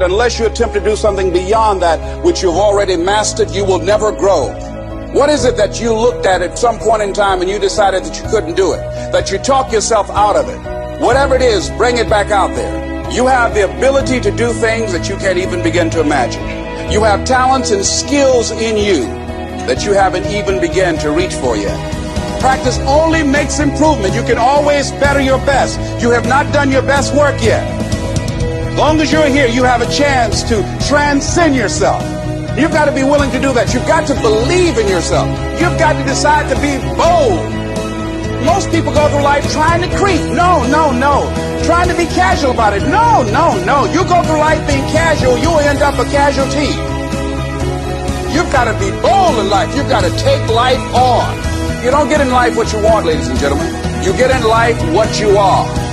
unless you attempt to do something beyond that which you've already mastered, you will never grow. What is it that you looked at at some point in time and you decided that you couldn't do it? That you talk yourself out of it? Whatever it is, bring it back out there. You have the ability to do things that you can't even begin to imagine. You have talents and skills in you that you haven't even begun to reach for yet. Practice only makes improvement. You can always better your best. You have not done your best work yet. Long as you're here, you have a chance to transcend yourself. You've got to be willing to do that. You've got to believe in yourself. You've got to decide to be bold. Most people go through life trying to creep. No, no, no. Trying to be casual about it. No, no, no. You go through life being casual, you'll end up a casualty. You've got to be bold in life. You've got to take life on. You don't get in life what you want, ladies and gentlemen. You get in life what you are.